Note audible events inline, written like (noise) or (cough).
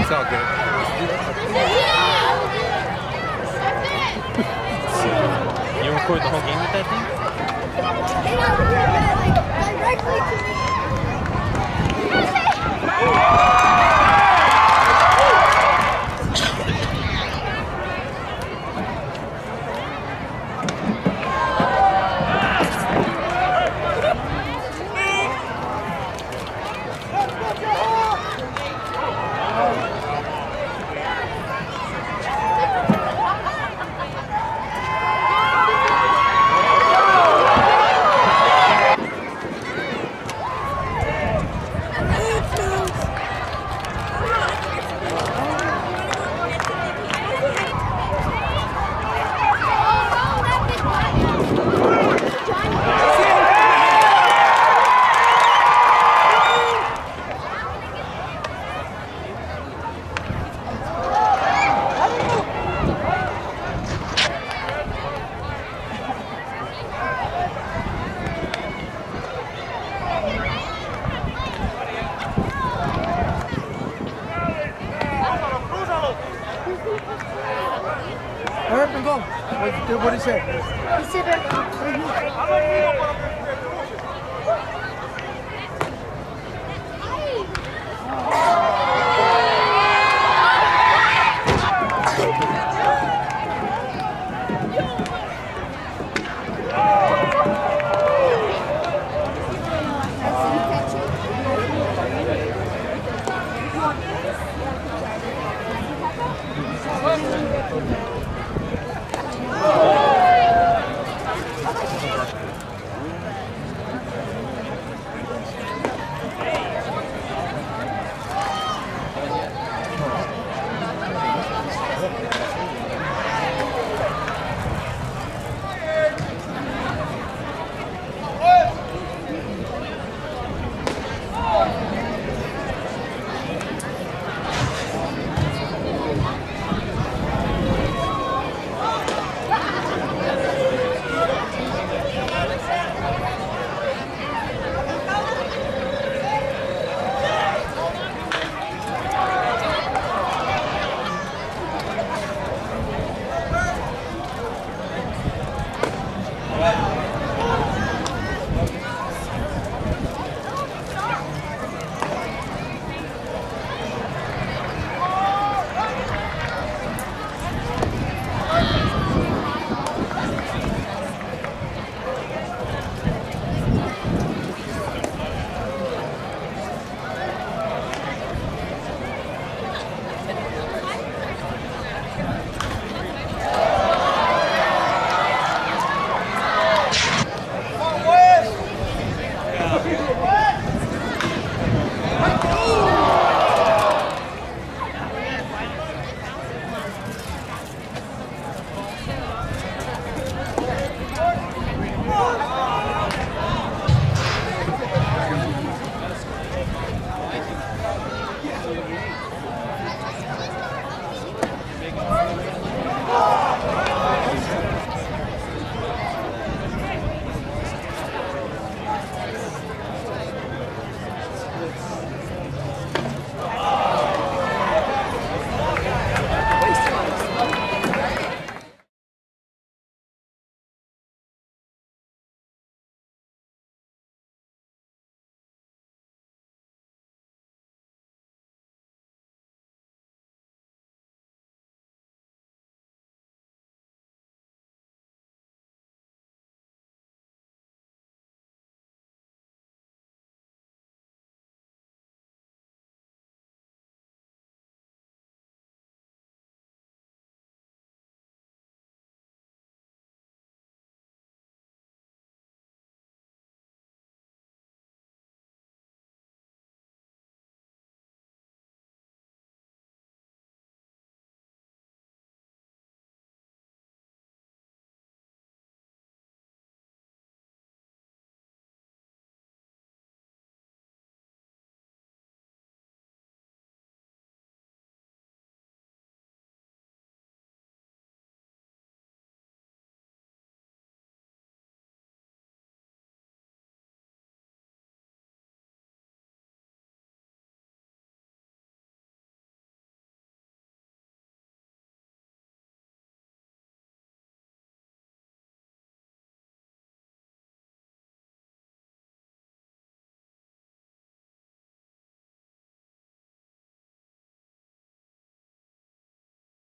It's all good. (laughs) You record the whole game with that thing? Hurry up and go. What, what did he say? He said,